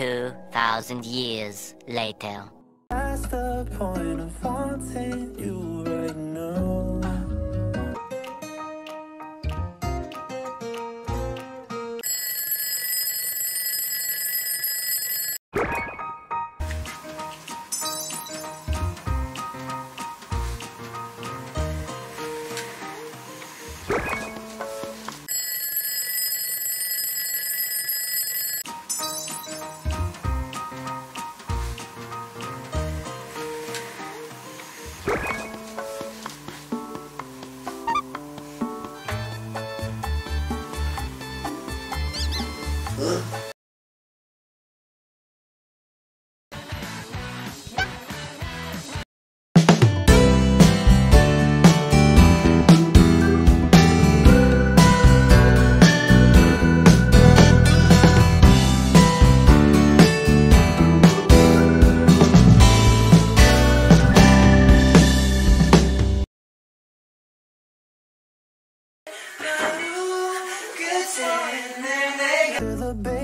2,000 years later. That's the point of wanting you 嗯 the.